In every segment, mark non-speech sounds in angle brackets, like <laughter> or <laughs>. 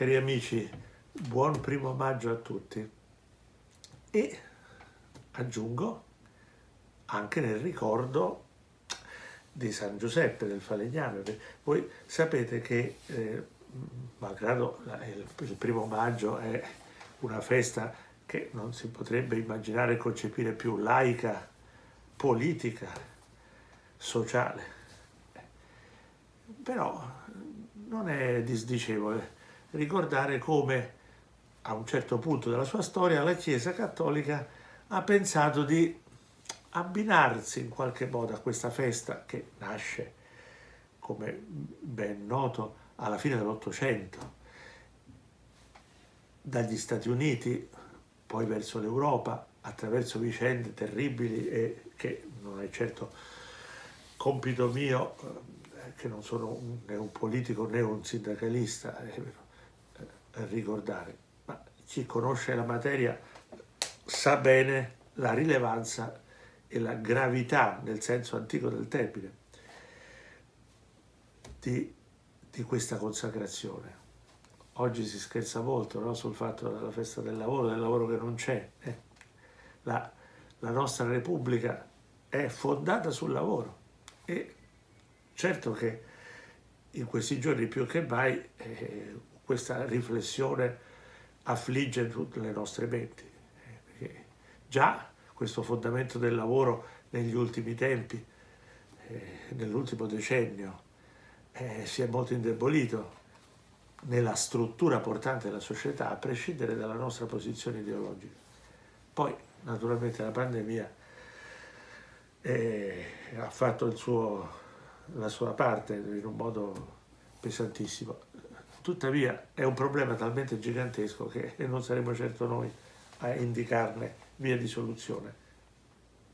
Cari amici, buon primo maggio a tutti. E aggiungo anche nel ricordo di San Giuseppe del Falegname. Voi sapete che, eh, malgrado il, primo maggio è una festa che non si potrebbe immaginare concepire più laica, politica, sociale, però non è disdicevole ricordare come a un certo punto della sua storia la Chiesa Cattolica ha pensato di abbinarsi in qualche modo a questa festa che nasce, come ben noto, alla fine dell'Ottocento, dagli Stati Uniti, poi verso l'Europa, attraverso vicende terribili e che non è certo compito mio, eh, che non sono né un politico né un sindacalista, a ricordare, ma chi conosce la materia sa bene la rilevanza e la gravità, nel senso antico del termine, di, di questa consacrazione. Oggi si scherza molto no? sul fatto della festa del lavoro, del lavoro che non c'è. Eh. La, la nostra Repubblica è fondata sul lavoro e certo che in questi giorni più che mai eh, questa riflessione affligge tutte le nostre menti. Perché già questo fondamento del lavoro negli ultimi tempi, eh, nell'ultimo decennio, eh, si è molto indebolito nella struttura portante della società, a prescindere dalla nostra posizione ideologica. Poi, naturalmente, la pandemia eh, ha fatto suo, la sua parte in un modo pesantissimo. Tuttavia è un problema talmente gigantesco che <laughs> non saremo certo noi a indicarne via di soluzione.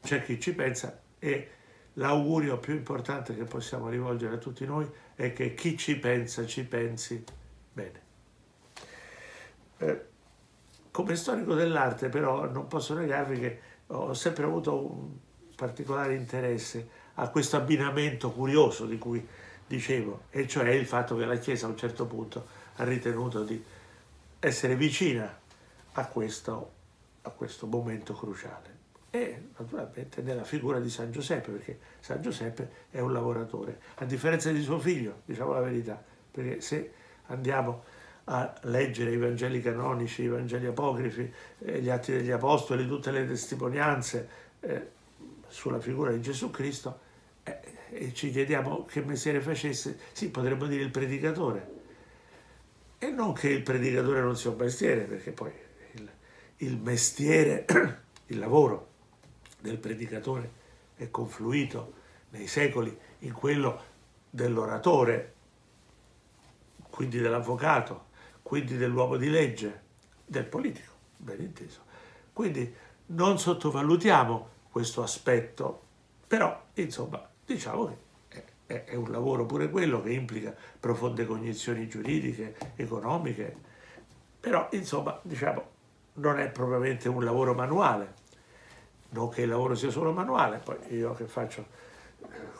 C'è chi ci pensa e l'augurio più importante che possiamo rivolgere a tutti noi è che chi ci pensa ci pensi bene. Eh, come storico dell'arte però non posso negarvi che ho sempre avuto un particolare interesse a questo abbinamento curioso di cui dicevo, e cioè il fatto che la Chiesa a un certo punto ha ritenuto di essere vicina a questo, a questo momento cruciale. E naturalmente nella figura di San Giuseppe, perché San Giuseppe è un lavoratore, a differenza di suo figlio, diciamo la verità, perché se andiamo a leggere i Vangeli canonici, i Vangeli apocrifi, eh, gli Atti degli Apostoli, tutte le testimonianze eh, sulla figura di Gesù Cristo, e ci chiediamo che mestiere facesse, sì, potremmo dire il predicatore. E non che il predicatore non sia un mestiere, perché poi il, il mestiere, <clears throat> il lavoro del predicatore è confluito nei secoli in quello dell'oratore, quindi dell'avvocato, quindi dell'uomo di legge, del politico, ben inteso. Quindi non sottovalutiamo questo aspetto, però insomma diciamo che è, un lavoro pure quello che implica profonde cognizioni giuridiche, economiche, però insomma diciamo non è propriamente un lavoro manuale, non che il lavoro sia solo manuale, poi io che faccio,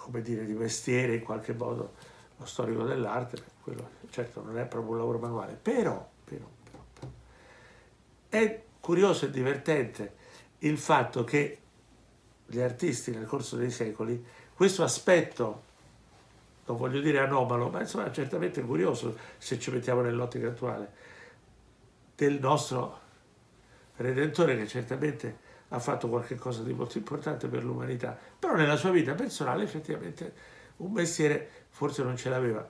come dire, di mestiere in qualche modo lo storico dell'arte, quello certo non è proprio un lavoro manuale, però, però, però, però. È curioso e divertente il fatto che gli artisti nel corso dei secoli questo aspetto, non voglio dire anomalo, ma insomma certamente curioso se ci mettiamo nell'ottica attuale, del nostro Redentore che certamente ha fatto qualcosa di molto importante per l'umanità, però nella sua vita personale effettivamente un mestiere forse non ce l'aveva.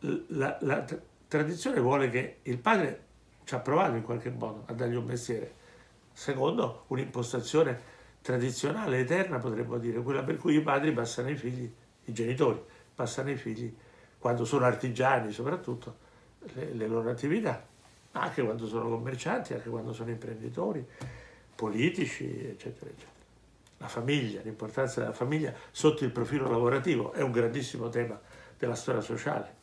La, la tradizione vuole che il padre ci ha provato in qualche modo a dargli un mestiere, secondo un'impostazione tradizionale, eterna, potremmo dire, quella per cui i padri passano ai figli, i genitori passano ai figli, quando sono artigiani soprattutto, le, le loro attività, anche quando sono commercianti, anche quando sono imprenditori, politici, eccetera, eccetera. La famiglia, l'importanza della famiglia sotto il profilo lavorativo è un grandissimo tema della storia sociale.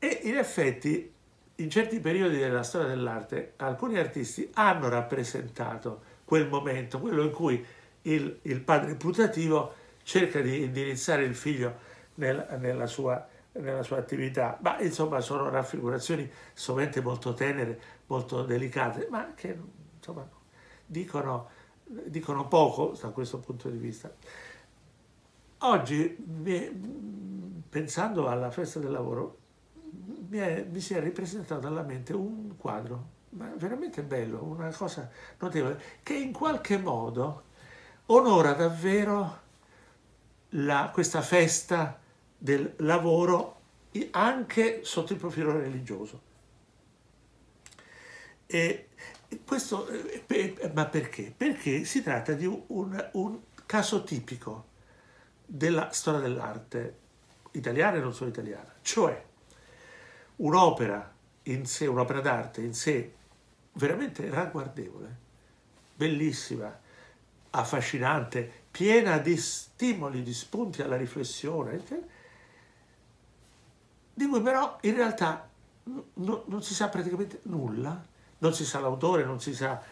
E in effetti, in certi periodi della storia dell'arte, alcuni artisti hanno rappresentato quel momento, quello in cui il, il padre putativo cerca di indirizzare il figlio nel, nella sua nella sua attività, ma insomma sono raffigurazioni sovente molto tenere, molto delicate, ma che insomma dicono, dicono poco da questo punto di vista. Oggi, pensando alla festa del lavoro, mi, è, mi si è ripresentato alla mente un quadro veramente bello, una cosa notevole, che in qualche modo onora davvero la, questa festa del lavoro anche sotto il profilo religioso. E questo, ma perché? Perché si tratta di un, un caso tipico della storia dell'arte italiana e non solo italiana, cioè un'opera in sé, un'opera d'arte in sé veramente ragguardevole, bellissima, affascinante, piena di stimoli, di spunti alla riflessione, di cui però in realtà no, non si sa praticamente nulla, non si sa l'autore, non si sa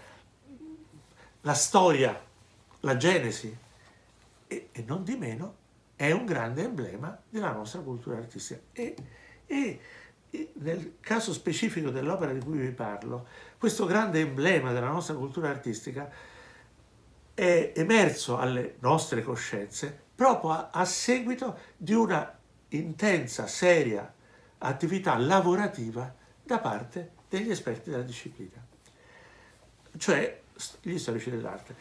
la storia, la genesi, e, e non di meno è un grande emblema della nostra cultura artistica. E, e nel caso specifico dell'opera di cui vi parlo, questo grande emblema della nostra cultura artistica è emerso alle nostre coscienze proprio a, a seguito di una intensa, seria attività lavorativa da parte degli esperti della disciplina, cioè gli storici dell'arte.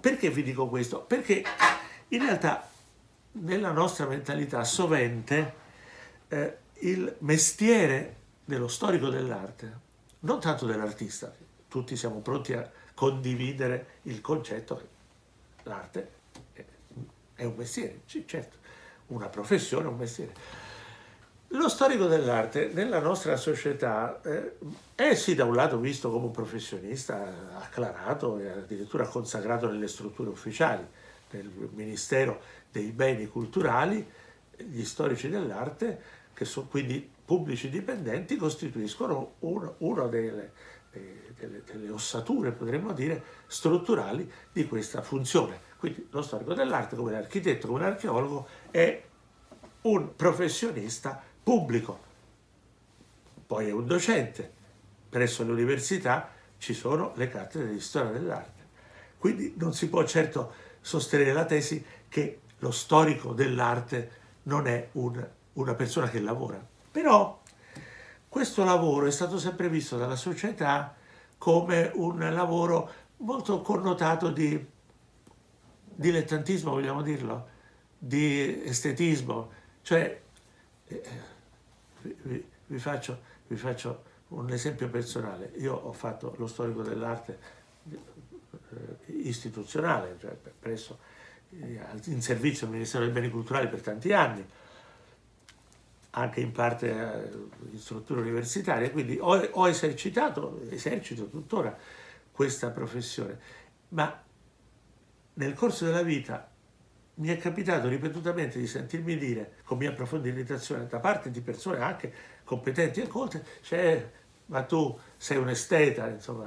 Perché vi dico questo? Perché in realtà nella nostra mentalità sovente eh, il mestiere dello storico dell'arte, non tanto dell'artista, tutti siamo pronti a condividere il concetto che l'arte è un mestiere, sì, certo, una professione, un mestiere. Lo storico dell'arte nella nostra società eh, è sì da un lato visto come un professionista acclarato e addirittura consacrato nelle strutture ufficiali, nel Ministero dei Beni Culturali, gli storici dell'arte che sono quindi pubblici dipendenti, costituiscono uno, uno delle, delle, delle, ossature, potremmo dire, strutturali di questa funzione. Quindi lo storico dell'arte, come l'architetto, come l'archeologo, è un professionista pubblico, poi è un docente. Presso le università ci sono le cattedre di storia dell'arte. Quindi non si può certo sostenere la tesi che lo storico dell'arte non è un una persona che lavora. Però questo lavoro è stato sempre visto dalla società come un lavoro molto connotato di dilettantismo, vogliamo dirlo, di estetismo. Cioè, eh, vi, vi, faccio, vi faccio un esempio personale. Io ho fatto lo storico dell'arte eh, istituzionale, cioè presso, eh, in servizio al Ministero dei Beni Culturali per tanti anni anche in parte eh, in strutture universitarie, quindi ho, ho esercitato, esercito tuttora questa professione, ma nel corso della vita mi è capitato ripetutamente di sentirmi dire, con mia profonda irritazione, da parte di persone anche competenti e colte, cioè, ma tu sei un esteta, insomma,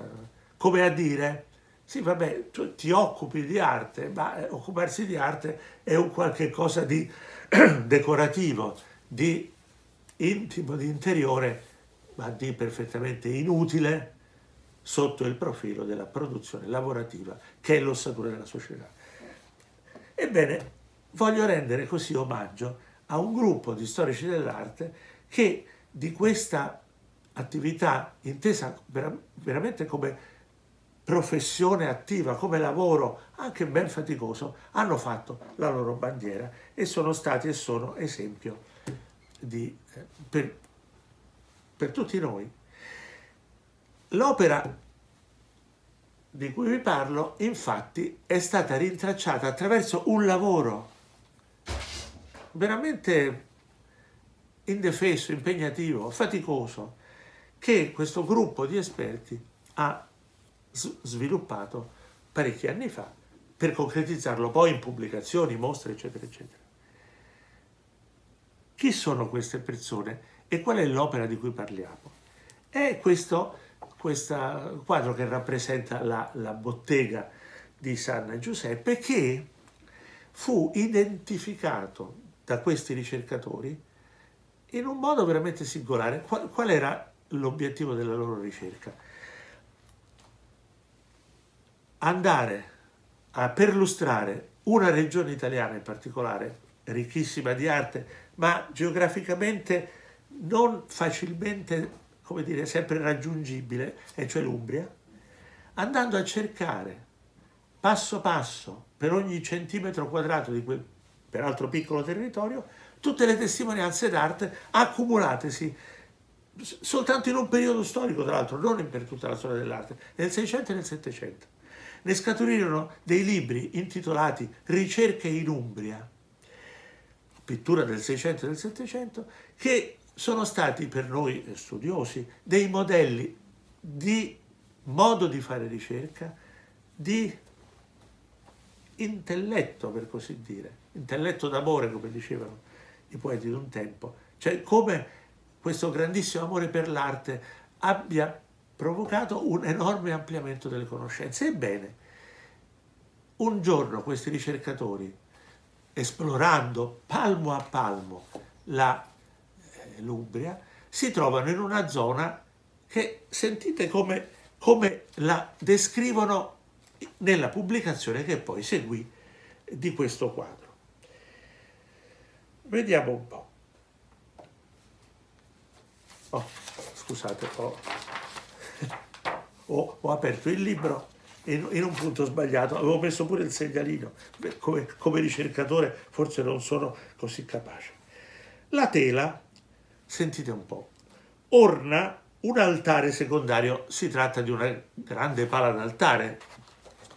come a dire, sì, vabbè, tu ti occupi di arte, ma eh, occuparsi di arte è un qualche cosa di <clears throat> decorativo, di intimo, di interiore, ma di perfettamente inutile sotto il profilo della produzione lavorativa, che è l'ossatura della società. Ebbene, voglio rendere così omaggio a un gruppo di storici dell'arte che di questa attività intesa veramente come professione attiva, come lavoro anche ben faticoso, hanno fatto la loro bandiera e sono stati e sono esempio di, eh, per, per tutti noi. L'opera di cui vi parlo, infatti, è stata rintracciata attraverso un lavoro veramente indefesso, impegnativo, faticoso, che questo gruppo di esperti ha sviluppato parecchi anni fa per concretizzarlo poi in pubblicazioni, mostre, eccetera, eccetera. Chi sono queste persone e qual è l'opera di cui parliamo? È questo, questo quadro che rappresenta la, la bottega di San Giuseppe che fu identificato da questi ricercatori in un modo veramente singolare. Qual, qual era l'obiettivo della loro ricerca? Andare a perlustrare una regione italiana in particolare, ricchissima di arte, ma geograficamente non facilmente, come dire, sempre raggiungibile, e cioè l'Umbria, andando a cercare passo passo per ogni centimetro quadrato di quel peraltro piccolo territorio tutte le testimonianze d'arte accumulatesi soltanto in un periodo storico, tra l'altro, non per tutta la storia dell'arte, nel 600 e nel 700. Ne scaturirono dei libri intitolati Ricerche in Umbria, pittura del 600 e del 700, che sono stati per noi studiosi dei modelli di modo di fare ricerca, di intelletto, per così dire, intelletto d'amore, come dicevano i poeti di un tempo, cioè come questo grandissimo amore per l'arte abbia provocato un enorme ampliamento delle conoscenze. Ebbene, un giorno questi ricercatori, esplorando palmo a palmo eh, l'Umbria, si trovano in una zona che sentite come, come la descrivono nella pubblicazione che poi seguì di questo quadro. Vediamo un po'. Oh, scusate, ho, <laughs> ho, ho, aperto il libro in, un punto sbagliato, avevo messo pure il segnalino, come, come ricercatore forse non sono così capace. La tela, sentite un po', orna un altare secondario, si tratta di una grande pala d'altare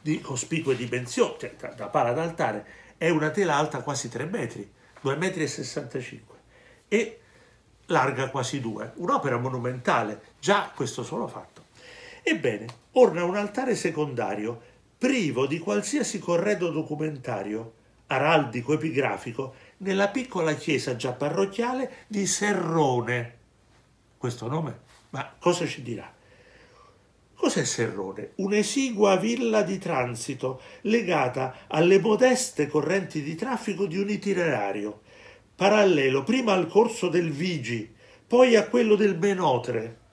di cospicue dimensioni, cioè da, da pala d'altare, è una tela alta quasi 3 metri, 2,65 m e larga quasi 2, un'opera monumentale, già questo solo fatto. Ebbene, orna un altare secondario privo di qualsiasi corredo documentario, araldico, epigrafico, nella piccola chiesa già parrocchiale di Serrone. Questo nome? Ma cosa ci dirà? Cos'è Serrone? Un'esigua villa di transito legata alle modeste correnti di traffico di un itinerario, parallelo prima al corso del Vigi, poi a quello del Benotre,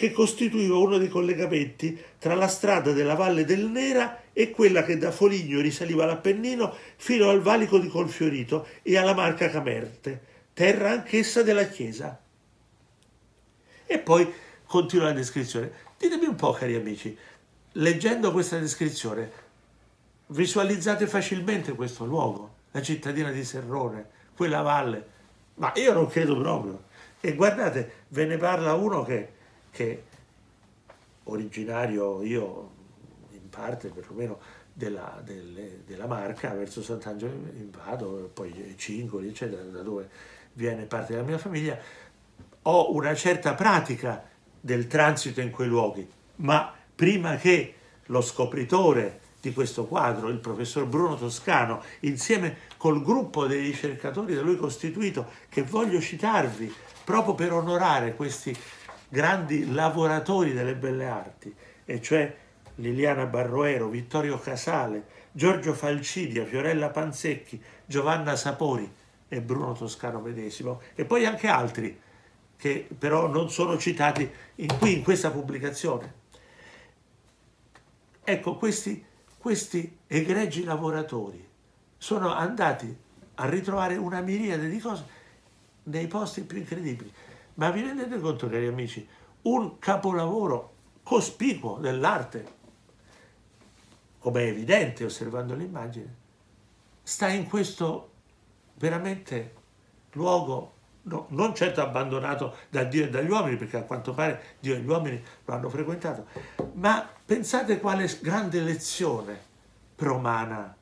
che costituiva uno dei collegamenti tra la strada della Valle del Nera e quella che da Foligno risaliva l'Appennino fino al valico di Colfiorito e alla Marca Camerte, terra anch'essa della Chiesa. E poi continua la descrizione. Ditemi un po', cari amici, leggendo questa descrizione, visualizzate facilmente questo luogo, la cittadina di Serrone, quella valle, ma io non credo proprio. E guardate, ve ne parla uno che, che originario, io in parte perlomeno, della, delle, della Marca, verso Sant'Angelo in Vado, poi Cingoli, eccetera, da dove viene parte della mia famiglia, ho una certa pratica del transito in quei luoghi, ma prima che lo scopritore di questo quadro, il professor Bruno Toscano, insieme col gruppo dei ricercatori da lui costituito, che voglio citarvi proprio per onorare questi grandi lavoratori delle belle arti, e cioè Liliana Barroero, Vittorio Casale, Giorgio Falcidia, Fiorella Panzecchi, Giovanna Sapori e Bruno Toscano medesimo, e poi anche altri che però non sono citati in, qui in questa pubblicazione. Ecco, questi, questi egregi lavoratori sono andati a ritrovare una miriade di cose nei posti più incredibili. Ma vi rendete conto, cari amici, un capolavoro cospicuo dell'arte, come è evidente osservando l'immagine, sta in questo veramente luogo no, non certo abbandonato da Dio e dagli uomini, perché a quanto pare Dio e gli uomini lo hanno frequentato, ma pensate quale grande lezione promana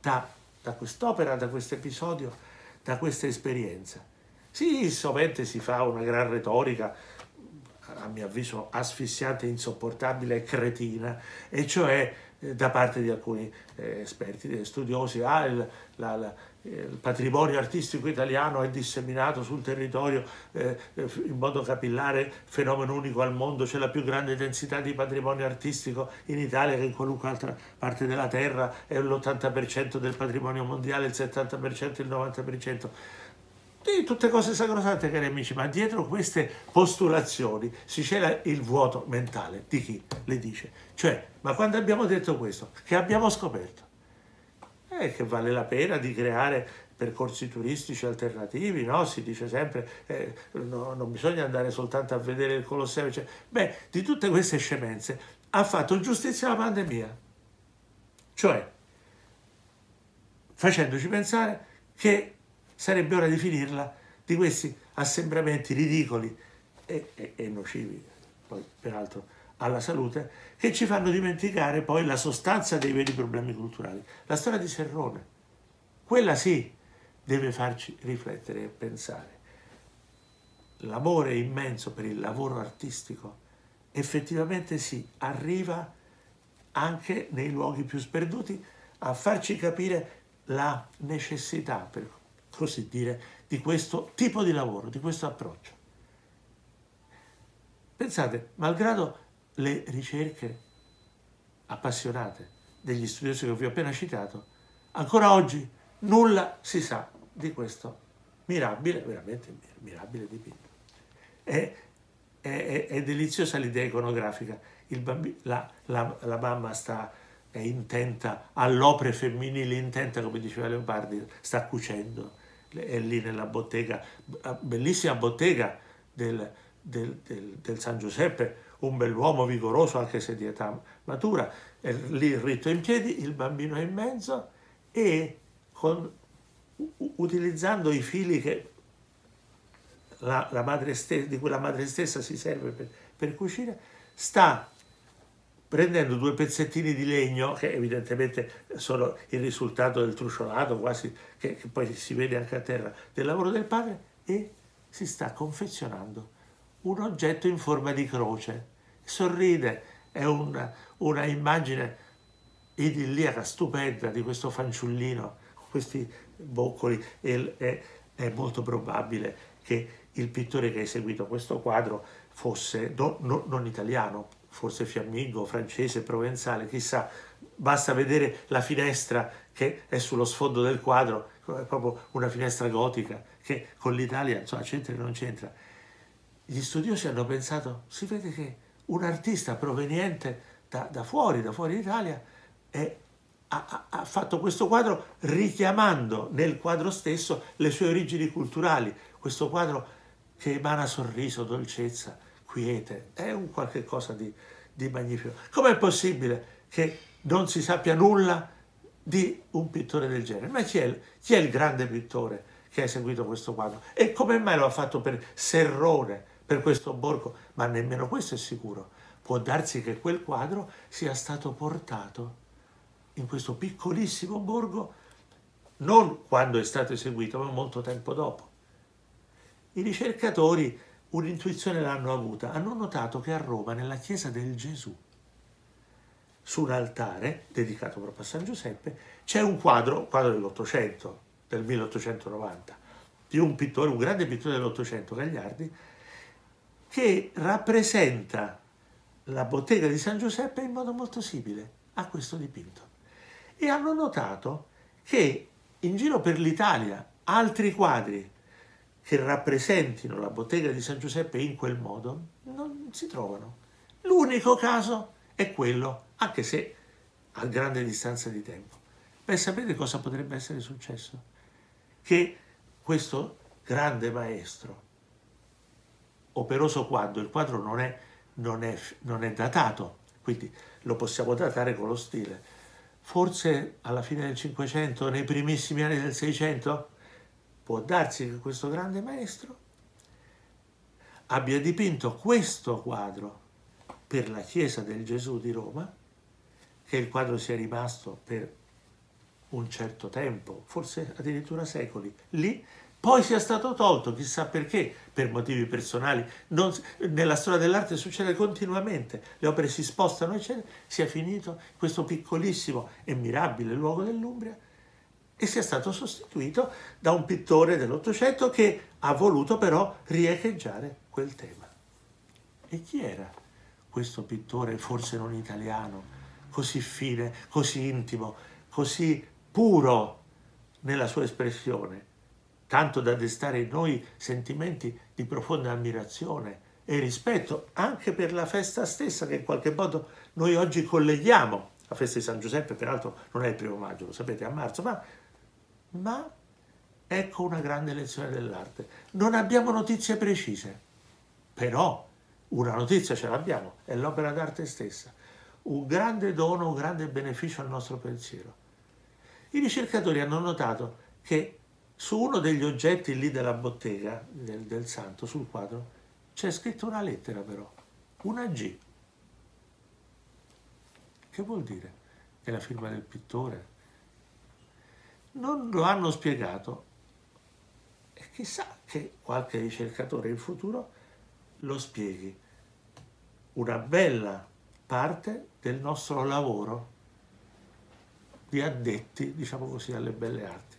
da, da quest'opera, da questo episodio, da questa esperienza. Sì, sovente si fa una gran retorica, a mio avviso asfissiante, insopportabile e cretina, e cioè eh, da parte di alcuni eh, esperti, studiosi, ah, il, la, la, il patrimonio artistico italiano è disseminato sul territorio eh, in modo capillare, fenomeno unico al mondo, c'è la più grande densità di patrimonio artistico in Italia che in qualunque altra parte della terra, è l'80% del patrimonio mondiale, il 70%, il 90%. Sì, tutte cose sacrosante, cari amici, ma dietro queste postulazioni si cela il vuoto mentale di chi le dice. Cioè, ma quando abbiamo detto questo, che abbiamo scoperto? Eh, che vale la pena di creare percorsi turistici alternativi, no? Si dice sempre, eh, no, non bisogna andare soltanto a vedere il Colosseo. Cioè, beh, di tutte queste scemenze ha fatto giustizia la pandemia. Cioè, facendoci pensare che sarebbe ora di finirla di questi assembramenti ridicoli e, e, e nocivi, poi peraltro alla salute, che ci fanno dimenticare poi la sostanza dei veri problemi culturali. La storia di Serrone, quella sì, deve farci riflettere e pensare. L'amore immenso per il lavoro artistico effettivamente sì, arriva anche nei luoghi più sperduti a farci capire la necessità, per così dire, di questo tipo di lavoro, di questo approccio. Pensate, malgrado le ricerche appassionate degli studiosi che vi ho appena citato, ancora oggi nulla si sa di questo mirabile, veramente mirabile dipinto. È, è, è deliziosa l'idea iconografica, bambino, la, la, la mamma sta è intenta all'opera femminile, intenta, come diceva Leopardi, sta cucendo, è lì nella bottega, bellissima bottega del, del, del, del San Giuseppe, un bell'uomo vigoroso anche se di età matura, è lì ritto in piedi, il bambino è in mezzo e con, utilizzando i fili che la, la madre stessa, di cui la madre stessa si serve per, per cucire, sta prendendo due pezzettini di legno, che evidentemente sono il risultato del truscolato, quasi che, che poi si vede anche a terra, del lavoro del padre, e si sta confezionando un oggetto in forma di croce. Sorride, è una, una immagine idilliaca, stupenda di questo fanciullino, con questi boccoli, e è, è molto probabile che il pittore che ha eseguito questo quadro fosse no, no, non italiano, forse fiammingo, francese, provenzale, chissà, basta vedere la finestra che è sullo sfondo del quadro, è proprio una finestra gotica, che con l'Italia, insomma, c'entra e non c'entra. Gli studiosi hanno pensato, si vede che un artista proveniente da, da fuori, da fuori Italia, è, ha, ha fatto questo quadro richiamando nel quadro stesso le sue origini culturali, questo quadro che emana sorriso, dolcezza, quiete, è un qualche cosa di, di magnifico. Com'è possibile che non si sappia nulla di un pittore del genere? Ma chi è, chi è il grande pittore che ha eseguito questo quadro? E come mai lo ha fatto per Serrone, per questo borgo? Ma nemmeno questo è sicuro. Può darsi che quel quadro sia stato portato in questo piccolissimo borgo non quando è stato eseguito, ma molto tempo dopo. I ricercatori un'intuizione l'hanno avuta, hanno notato che a Roma, nella chiesa del Gesù, su un altare dedicato proprio a San Giuseppe, c'è un quadro, un quadro dell'Ottocento, del 1890, di un pittore, un grande pittore dell'Ottocento, Gagliardi, che rappresenta la bottega di San Giuseppe in modo molto simile a questo dipinto. E hanno notato che in giro per l'Italia altri quadri che rappresentino la bottega di San Giuseppe in quel modo non si trovano. L'unico caso è quello, anche se a grande distanza di tempo. Beh, sapete cosa potrebbe essere successo? Che questo grande maestro, operoso quando il quadro non è, non è, non è datato, quindi lo possiamo datare con lo stile, forse alla fine del Cinquecento, nei primissimi anni del Seicento, Può darsi che questo grande maestro abbia dipinto questo quadro per la chiesa del Gesù di Roma, che il quadro sia rimasto per un certo tempo, forse addirittura secoli, lì, poi sia stato tolto, chissà perché, per motivi personali. Non, nella storia dell'arte succede continuamente, le opere si spostano, eccetera, sia finito questo piccolissimo e mirabile luogo dell'Umbria e sia stato sostituito da un pittore dell'Ottocento che ha voluto però riecheggiare quel tema. E chi era questo pittore, forse non italiano, così fine, così intimo, così puro nella sua espressione? tanto da destare in noi sentimenti di profonda ammirazione e rispetto anche per la festa stessa che in qualche modo noi oggi colleghiamo. La festa di San Giuseppe, peraltro, non è il primo maggio, lo sapete, è a marzo, ma, ma ecco una grande lezione dell'arte. Non abbiamo notizie precise, però una notizia ce l'abbiamo, è l'opera d'arte stessa. Un grande dono, un grande beneficio al nostro pensiero. I ricercatori hanno notato che su uno degli oggetti lì della bottega del, del santo, sul quadro, c'è scritto una lettera però, una G. Che vuol dire? È la firma del pittore? Non lo hanno spiegato e chissà che qualche ricercatore in futuro lo spieghi. Una bella parte del nostro lavoro di addetti, diciamo così, alle belle arti.